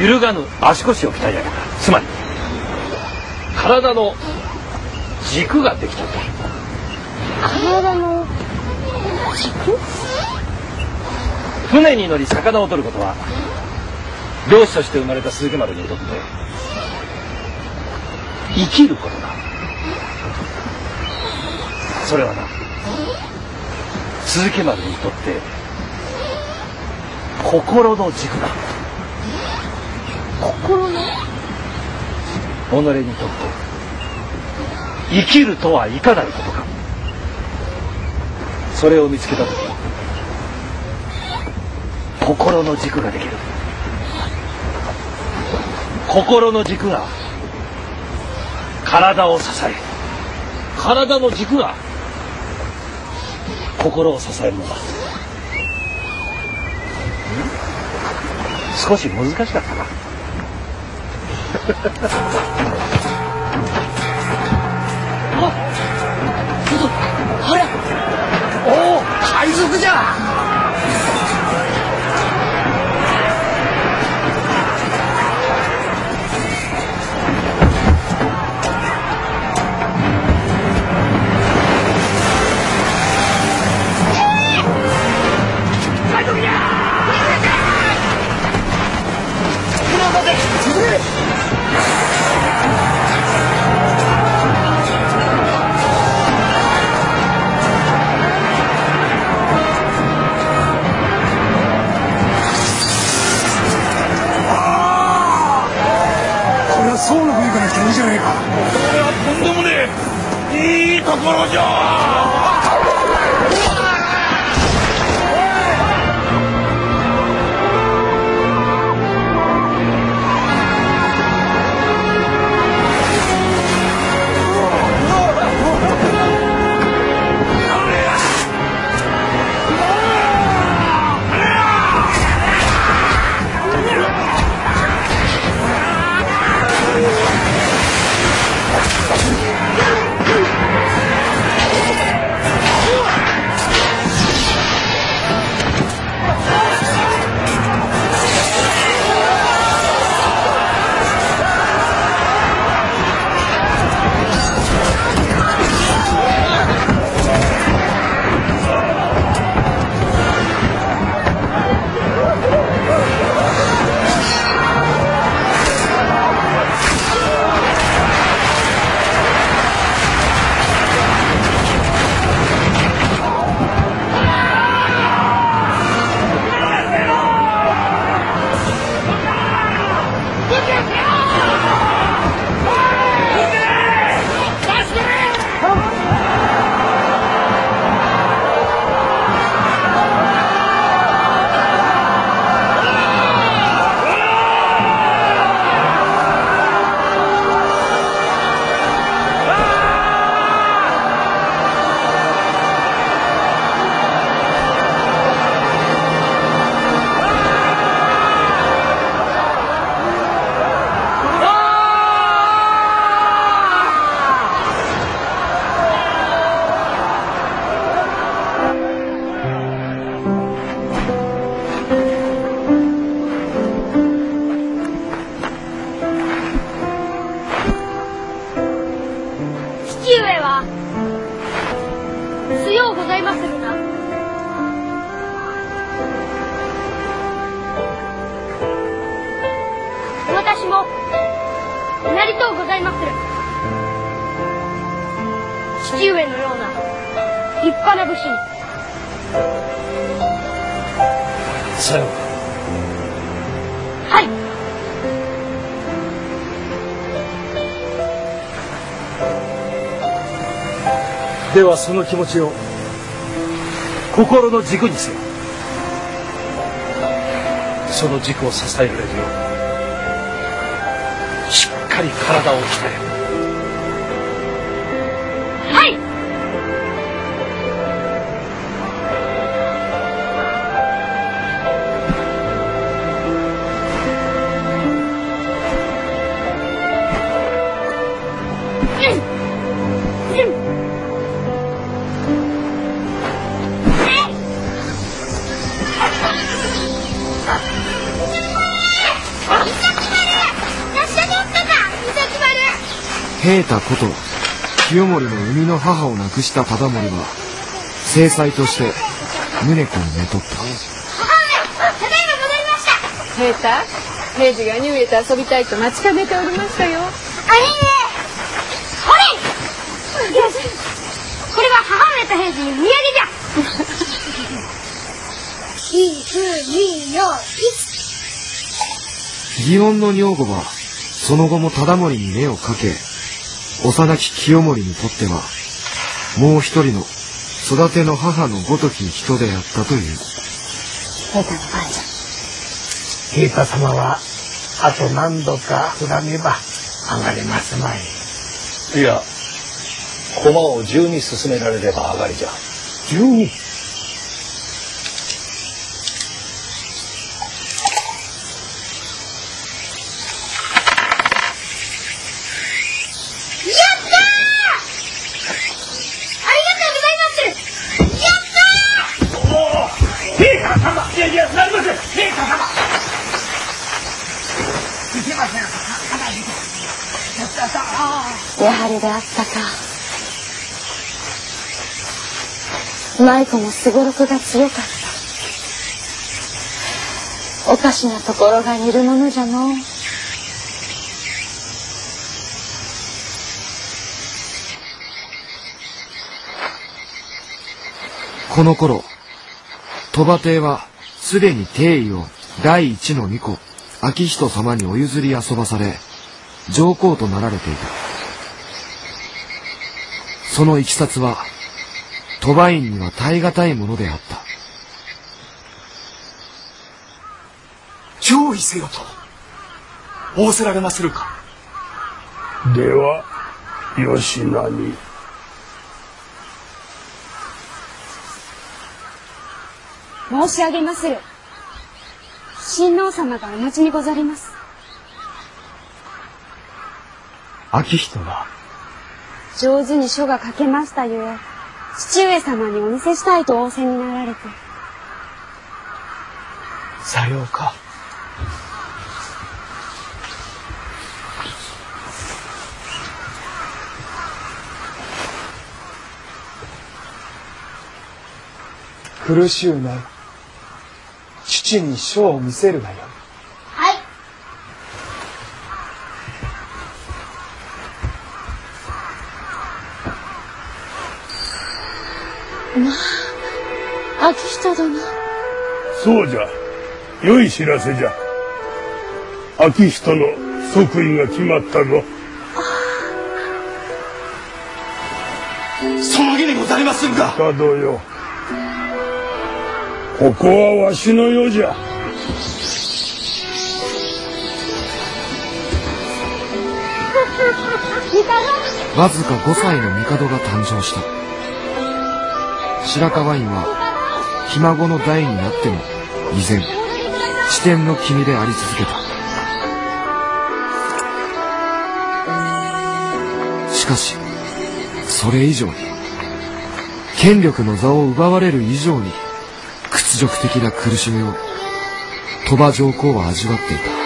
揺るがぬ足腰を鍛え上げた。つまり体の軸ができたんだ体の軸？船に乗り魚を取ることは漁師として生まれた鈴木丸にとって生きることだ。それはな鈴木丸にとって心の軸だ心の？己にとって。生きるとはいかなることか。それを見つけた時心の軸ができる。心の軸が体を支え体の軸が？心を支えるのだ。ん少し難しかったな あれ？おお海賊じゃもなりとうございまする。父上のような立派な武士に。さよう。かはい。ではその気持ちを心の軸にせよ。その軸を支えられるようかり体を鍛える。こと清盛の生みの母を亡くした忠盛は制裁として宗子をめとった。ただいま戻りました。平太平次が兄上と遊びたいと待ちかねておりましたよ。兄上これこれが母上と平次にお土産じゃ。1、2、4、1祇園の女房はその後も忠盛に目をかけ幼き清盛にとってはもう一人の育ての母のごとき人であったという。平太のばあちゃん平太様はあと何度か恨めば上がれますまい。いや駒を十に進められれば上がりじゃ。十二やはりであったか。舞子もすごろくが強かった。おかしなところが似るものじゃの。うこの頃鳥羽亭はすでに帝位を第一の巫女昭仁様にお譲り遊ばされ上皇となられていた。そのいきさつは鳥羽院には耐え難いものであった。上位せよと仰せられまするか。では吉名に。申し上げまする。親王様がお待ちにござります。昭仁が上手に書が書けましたゆえ父上様にお見せしたいと仰せになられて。さようか。苦しゅうない。父に書を見せるがよい。昭仁殿？そうじゃ。良い知らせじゃ。昭仁の即位が決まったぞ。その儀にござりまするか？門よ。ここはわしの世じゃ。わずか5歳の帝が誕生した白河院はひ孫の代になっても依然視点の君であり続けた。しかしそれ以上に権力の座を奪われる以上に屈辱的な苦しみを鳥羽上皇は味わっていた。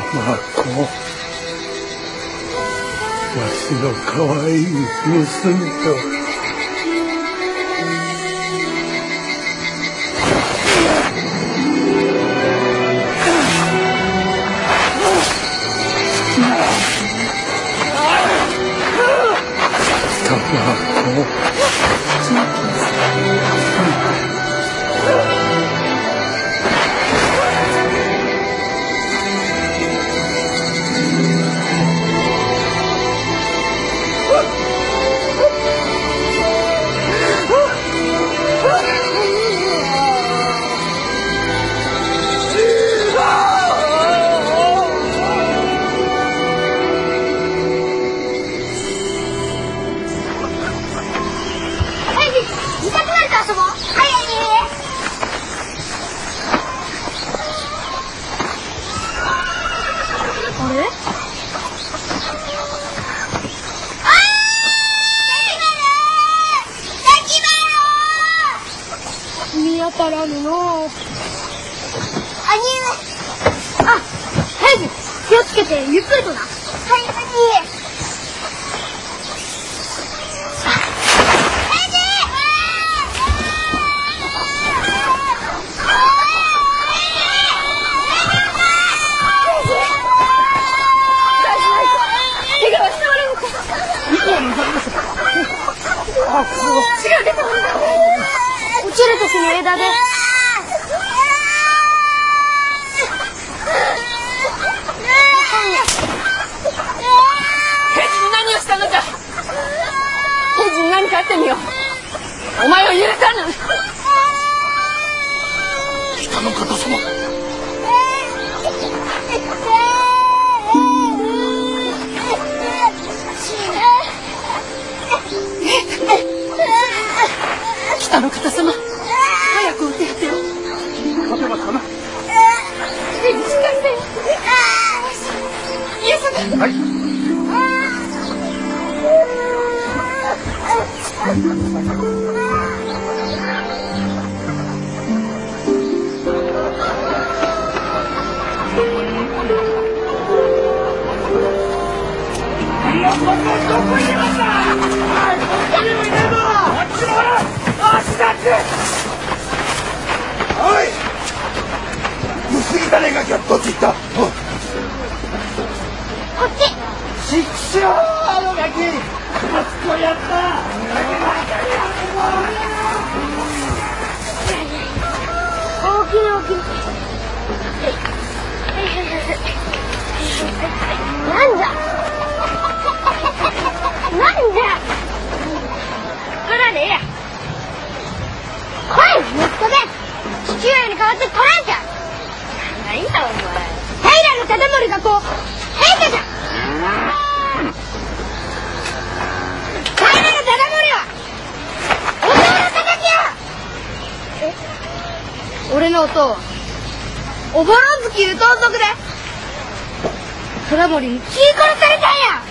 わしのかわいい娘との。兄上あ早く気をつけてゆっくりとな。はい兄上落ちる時の枝で平次に何をしたのか平次に何かあってみよう。こっちちくしょうあのガキかっこや大きな大きななんじゃなんじゃこやって取らんきゃ何だお前。平の忠盛がこう平家じゃ俺の音。おぼろ月いう盗賊で。虎森に聞い殺されたんや。